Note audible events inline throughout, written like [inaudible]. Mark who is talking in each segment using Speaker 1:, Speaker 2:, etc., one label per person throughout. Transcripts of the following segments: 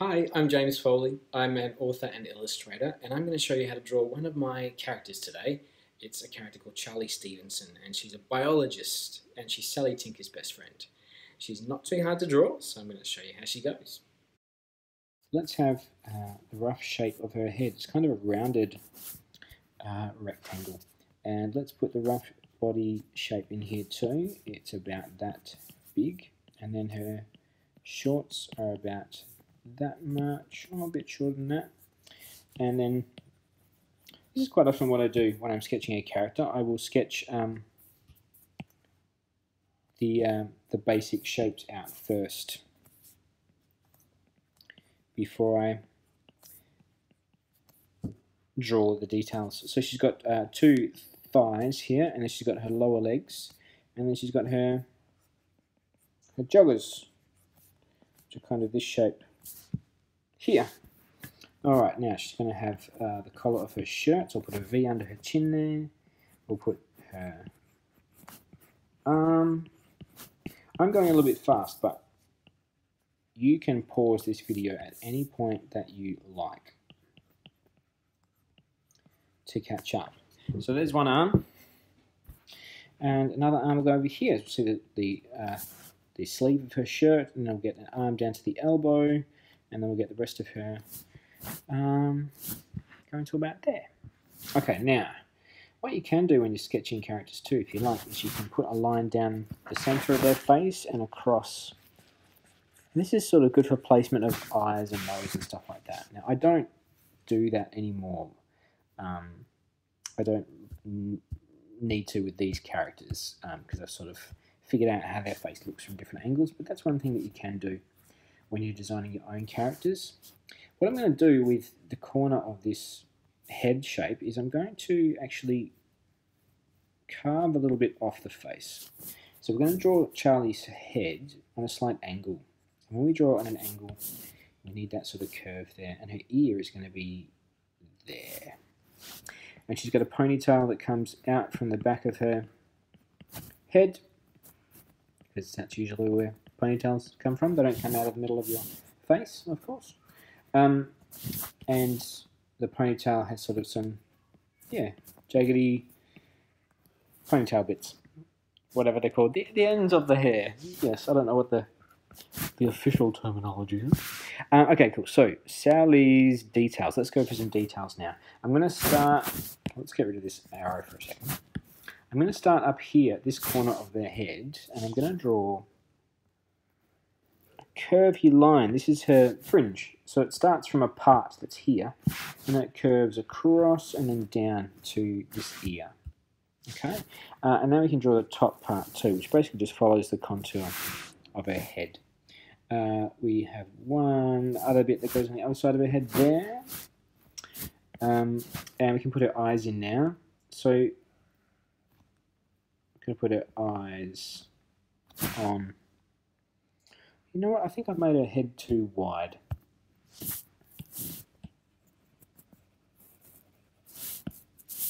Speaker 1: Hi, I'm James Foley. I'm an author and illustrator, and I'm going to show you how to draw one of my characters today. It's a character called Charli Stevenson, and she's a biologist, and she's Sally Tinker's best friend. She's not too hard to draw, so I'm going to show you how she goes.
Speaker 2: Let's have uh, the rough shape of her head. It's kind of a rounded uh, rectangle. And let's put the rough body shape in here too. It's about that big. And then her shorts are about that much, oh, a bit shorter than that. And then this is quite often what I do when I'm sketching a character. I will sketch um, the uh, the basic shapes out first before I draw the details. So she's got uh, two thighs here, and then she's got her lower legs, and then she's got her her joggers, which are kind of this shape here. Alright, now she's going to have uh, the collar of her shirt, so I'll put a V under her chin there. We'll put her. I'm going a little bit fast, but you can pause this video at any point that you like to catch up. So there's one arm, and another arm will go over here. See the the, uh, the sleeve of her shirt, and we'll get an arm down to the elbow, and then we'll get the rest of her um, going to about there. Okay, now what you can do when you're sketching characters too, if you like, is you can put a line down the center of their face and across. And this is sort of good for placement of eyes and nose and stuff like that. Now I don't do that anymore. Um, I don't need to with these characters because um, I've sort of figured out how their face looks from different angles. But that's one thing that you can do when you're designing your own characters. What I'm going to do with the corner of this head shape is I'm going to actually carve a little bit off the face. So we're going to draw Charli's head on a slight angle. And when we draw on an angle, we need that sort of curve there. And her ear is going to be there. And she's got a ponytail that comes out from the back of her head. Because that's usually where ponytails come from. They don't come out of the middle of your face, of course. Um, and the ponytail has sort of some, yeah, jaggedy ponytail bits, whatever they're called. The, the ends of the hair. Yes, I don't know what the the official terminology is. Uh, okay, cool. So, Sally's details. Let's go for some details now. I'm going to start, let's get rid of this arrow for a second. I'm going to start up here, at this corner of their head, and I'm going to draw curvy line. This is her fringe. So it starts from a part that's here, and it curves across and then down to this ear. Okay, uh, and now we can draw the top part too, which basically just follows the contour of her head. Uh, we have one other bit that goes on the other side of her head there. Um, and we can put her eyes in now. So, I'm going to put her eyes on you know what? I think I've made her head too wide.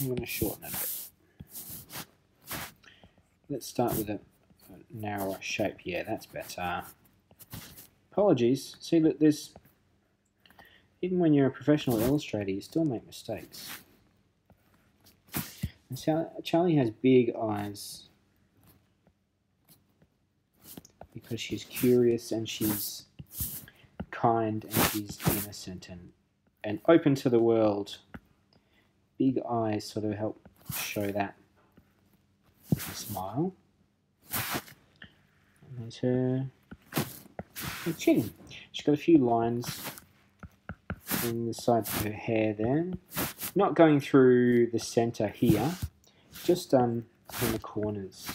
Speaker 2: I'm going to shorten it a bit. Let's start with a, a narrower shape. Yeah, that's better. Apologies. See, look, there's... Even when you're a professional illustrator, you still make mistakes. And Charli has big eyes because she's curious and she's kind and she's innocent and, and open to the world. Big eyes sort of help show that a smile. And there's her, her chin. She's got a few lines in the sides of her hair there. Not going through the center here, just um, in the corners.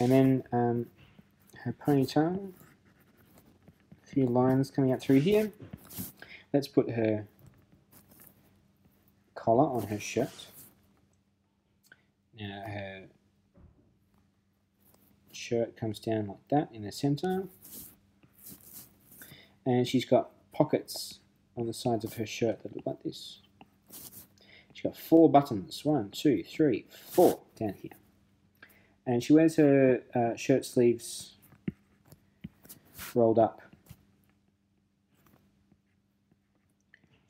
Speaker 2: And then um, her ponytail. A few lines coming out through here. Let's put her collar on her shirt. Now her shirt comes down like that in the center. And she's got pockets on the sides of her shirt that look like this. She's got four buttons. One, two, three, four down here. And she wears her uh, shirt sleeves rolled up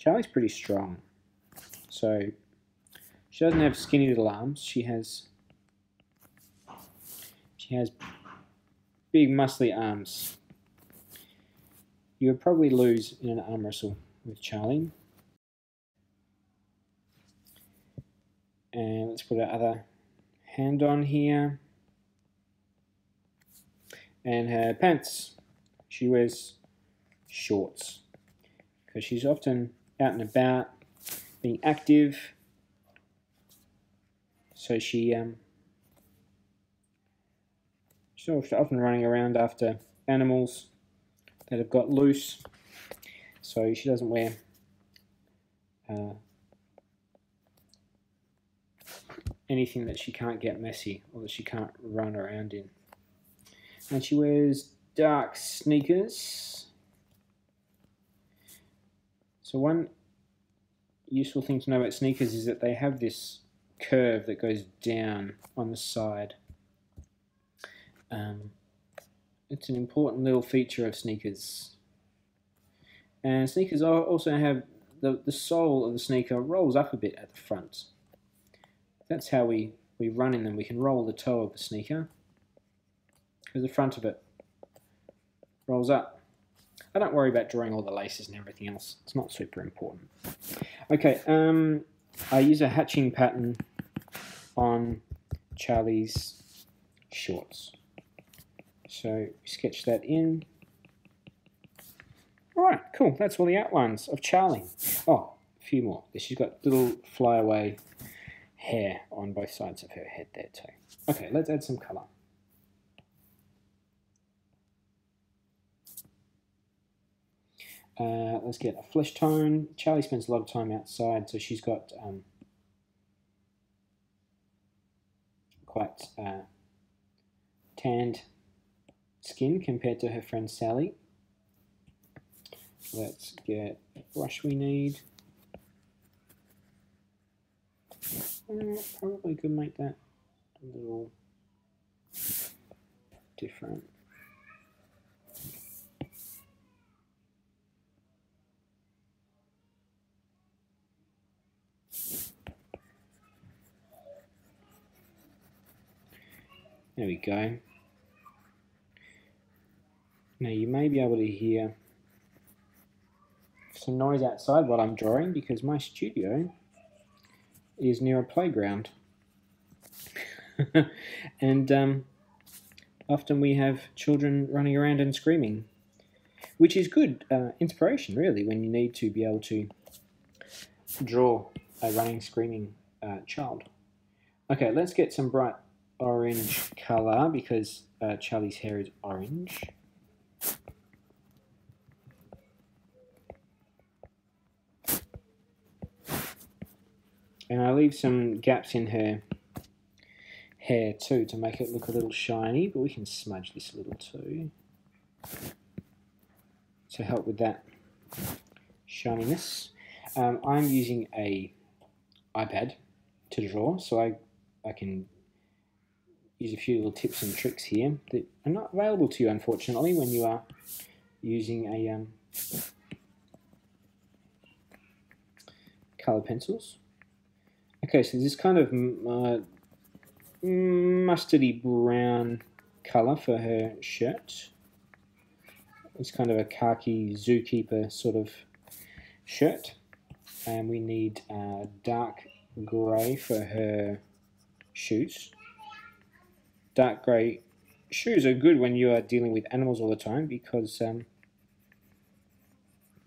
Speaker 2: Charli's pretty strong. So she doesn't have skinny little arms. She has she has big muscly arms. You would probably lose in an arm wrestle with Charli. And let's put our other hand on here. And her pants. She wears shorts because she's often out and about, being active. So she um, she's often running around after animals that have got loose. So she doesn't wear uh, anything that she can't get messy or that she can't run around in. And she wears dark sneakers. So one useful thing to know about sneakers is that they have this curve that goes down on the side. Um, it's an important little feature of sneakers. And sneakers also have the, the sole of the sneaker rolls up a bit at the front. That's how we, we run in them. We can roll the toe of the sneaker because the front of it rolls up. I don't worry about drawing all the laces and everything else. It's not super important. Okay, um, I use a hatching pattern on Charli's shorts. So sketch that in. Alright, cool. That's all the outlines of Charli. Oh, a few more. She's got little flyaway hair on both sides of her head there too. Okay, let's add some colour. Uh, let's get a flesh tone. Charli spends a lot of time outside, so she's got um, quite uh, tanned skin compared to her friend Sally. Let's get a brush we need. Uh, probably could make that a little different. There we go. Now you may be able to hear some noise outside while I'm drawing because my studio is near a playground. [laughs] and um, often we have children running around and screaming, which is good uh, inspiration, really, when you need to be able to draw a running, screaming uh, child. Okay, let's get some bright orange colour because uh, Charli's hair is orange. And I leave some gaps in her hair too to make it look a little shiny, but we can smudge this a little too to help with that shininess. Um, I'm using a iPad to draw, so I, I can use a few little tips and tricks here that are not available to you, unfortunately, when you are using a um, colour pencils. Okay, so this kind of uh, mustardy brown colour for her shirt. It's kind of a khaki zookeeper sort of shirt. And we need uh, dark grey for her shoes. Dark grey shoes are good when you are dealing with animals all the time because um,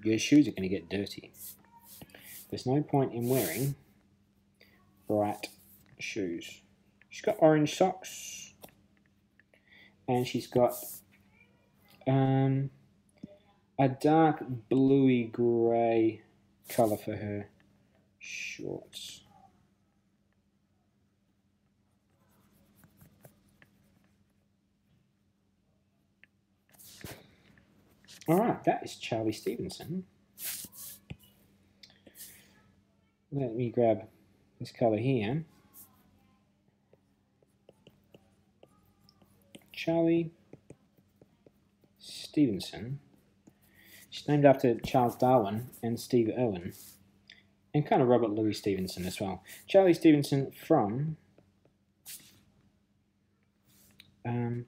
Speaker 2: your shoes are going to get dirty. There's no point in wearing bright shoes. She's got orange socks and she's got um, a dark bluey grey colour for her shorts. Alright, that is Charli Stevenson. Let me grab this colour here. Charli Stevenson. She's named after Charles Darwin and Steve Irwin. and kind of Robert Louis Stevenson as well. Charli Stevenson from um,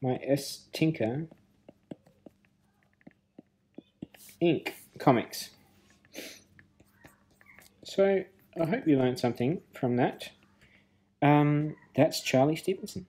Speaker 2: my S Tinker Inc. comics. So I hope you learned something from that. Um, that's Charli Stevenson.